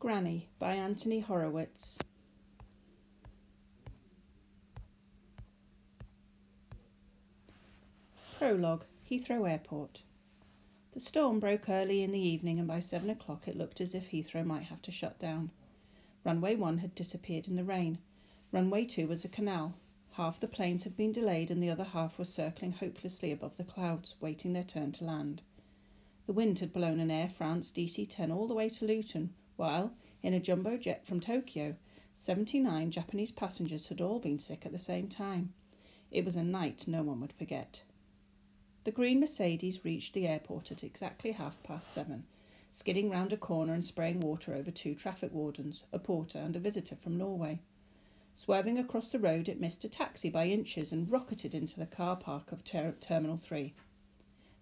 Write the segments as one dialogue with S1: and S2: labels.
S1: Granny by Anthony Horowitz. Prologue Heathrow Airport. The storm broke early in the evening, and by seven o'clock it looked as if Heathrow might have to shut down. Runway 1 had disappeared in the rain. Runway 2 was a canal. Half the planes had been delayed, and the other half were circling hopelessly above the clouds, waiting their turn to land. The wind had blown an Air France DC 10 all the way to Luton, while, in a jumbo jet from Tokyo, 79 Japanese passengers had all been sick at the same time. It was a night no one would forget. The green Mercedes reached the airport at exactly half past seven, skidding round a corner and spraying water over two traffic wardens, a porter, and a visitor from Norway. Swerving across the road, it missed a taxi by inches and rocketed into the car park of ter- Terminal 3.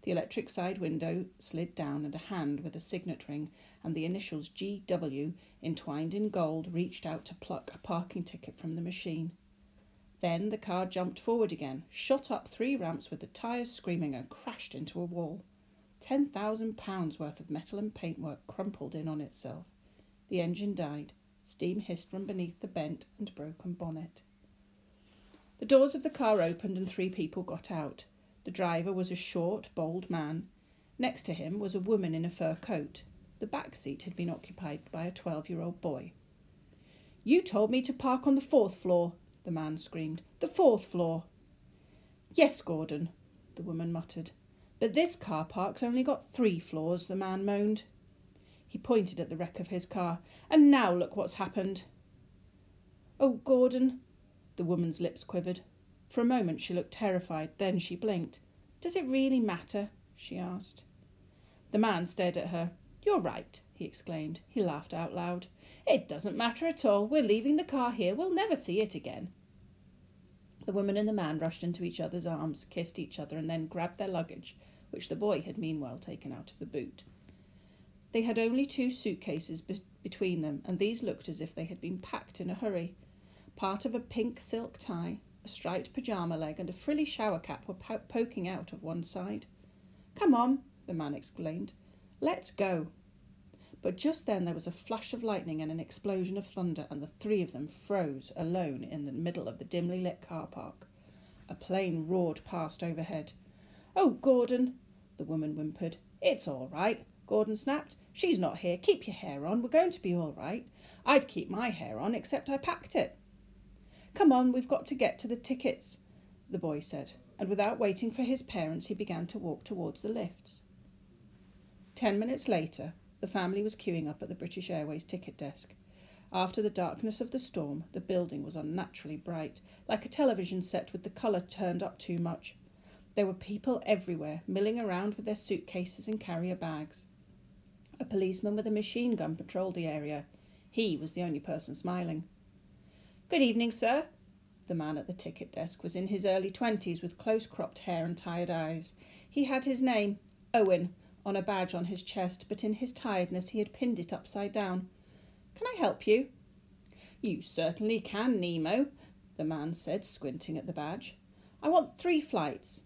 S1: The electric side window slid down, and a hand with a signet ring and the initials GW entwined in gold reached out to pluck a parking ticket from the machine. Then the car jumped forward again, shot up three ramps with the tyres screaming, and crashed into a wall. Ten thousand pounds worth of metal and paintwork crumpled in on itself. The engine died. Steam hissed from beneath the bent and broken bonnet. The doors of the car opened and three people got out. The driver was a short, bold man. Next to him was a woman in a fur coat. The back seat had been occupied by a twelve year old boy. You told me to park on the fourth floor, the man screamed. The fourth floor. Yes, Gordon, the woman muttered. But this car park's only got three floors, the man moaned. He pointed at the wreck of his car. And now look what's happened. Oh, Gordon, the woman's lips quivered. For a moment she looked terrified, then she blinked. Does it really matter? she asked. The man stared at her. You're right, he exclaimed. He laughed out loud. It doesn't matter at all. We're leaving the car here. We'll never see it again. The woman and the man rushed into each other's arms, kissed each other, and then grabbed their luggage, which the boy had meanwhile taken out of the boot. They had only two suitcases be- between them, and these looked as if they had been packed in a hurry. Part of a pink silk tie, a striped pyjama leg, and a frilly shower cap were po- poking out of one side. Come on, the man exclaimed. Let's go. But just then there was a flash of lightning and an explosion of thunder, and the three of them froze alone in the middle of the dimly lit car park. A plane roared past overhead. Oh, Gordon, the woman whimpered. It's all right, Gordon snapped. She's not here. Keep your hair on. We're going to be all right. I'd keep my hair on, except I packed it. Come on, we've got to get to the tickets, the boy said, and without waiting for his parents, he began to walk towards the lifts. Ten minutes later, the family was queuing up at the British Airways ticket desk. After the darkness of the storm, the building was unnaturally bright, like a television set with the colour turned up too much. There were people everywhere, milling around with their suitcases and carrier bags. A policeman with a machine gun patrolled the area. He was the only person smiling. Good evening, sir. The man at the ticket desk was in his early twenties with close cropped hair and tired eyes. He had his name, Owen, on a badge on his chest, but in his tiredness he had pinned it upside down. Can I help you? You certainly can, Nemo, the man said, squinting at the badge. I want three flights.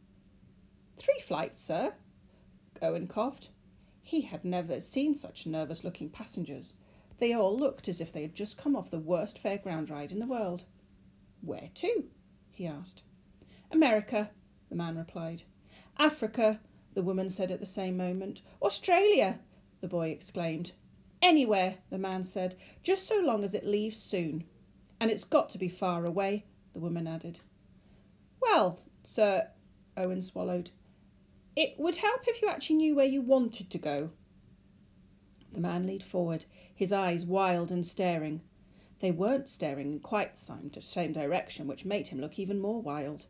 S1: Three flights, sir? Owen coughed. He had never seen such nervous looking passengers. They all looked as if they had just come off the worst fairground ride in the world. Where to? he asked. America, the man replied. Africa, the woman said at the same moment. Australia, the boy exclaimed. Anywhere, the man said, just so long as it leaves soon. And it's got to be far away, the woman added. Well, sir, Owen swallowed, it would help if you actually knew where you wanted to go. The man leaned forward, his eyes wild and staring. They weren't staring in quite the same direction, which made him look even more wild.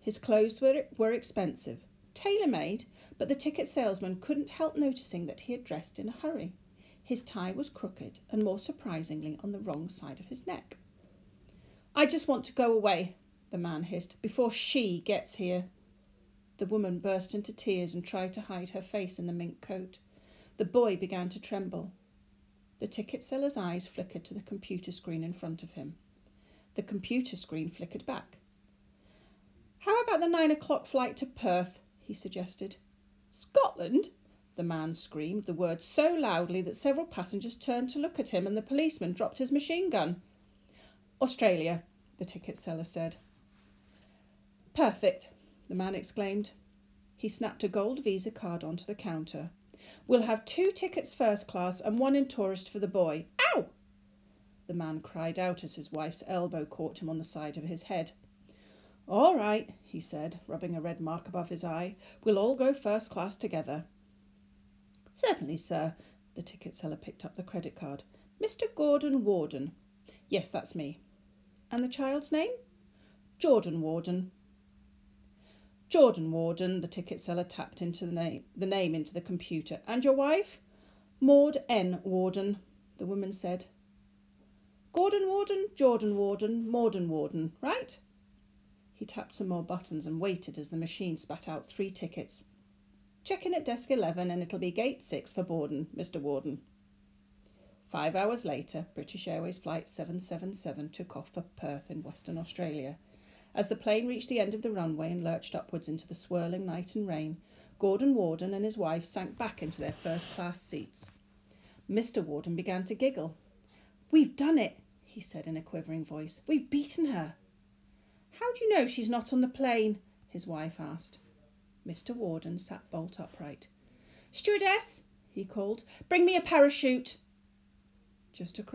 S1: His clothes were, were expensive, tailor made, but the ticket salesman couldn't help noticing that he had dressed in a hurry. His tie was crooked and, more surprisingly, on the wrong side of his neck. I just want to go away, the man hissed, before she gets here. The woman burst into tears and tried to hide her face in the mink coat. The boy began to tremble. The ticket seller's eyes flickered to the computer screen in front of him. The computer screen flickered back. How about the nine o'clock flight to Perth? he suggested. Scotland? the man screamed the word so loudly that several passengers turned to look at him and the policeman dropped his machine gun. Australia, the ticket seller said. Perfect, the man exclaimed. He snapped a gold Visa card onto the counter. We'll have two tickets first class and one in tourist for the boy. Ow! The man cried out as his wife's elbow caught him on the side of his head. All right, he said, rubbing a red mark above his eye. We'll all go first class together. Certainly, sir. The ticket seller picked up the credit card. Mr. Gordon Warden. Yes, that's me. And the child's name? Jordan Warden. Jordan Warden, the ticket seller tapped into the name, the name into the computer. And your wife? Maud N. Warden, the woman said. Gordon Warden, Jordan Warden, Morden Warden, right? He tapped some more buttons and waited as the machine spat out three tickets. Check in at desk 11 and it'll be gate 6 for Borden, Mr. Warden. Five hours later, British Airways Flight 777 took off for Perth in Western Australia. As the plane reached the end of the runway and lurched upwards into the swirling night and rain, Gordon Warden and his wife sank back into their first class seats. Mr. Warden began to giggle. We've done it, he said in a quivering voice. We've beaten her. How do you know she's not on the plane? his wife asked. Mr. Warden sat bolt upright. Stewardess, he called, bring me a parachute. Just across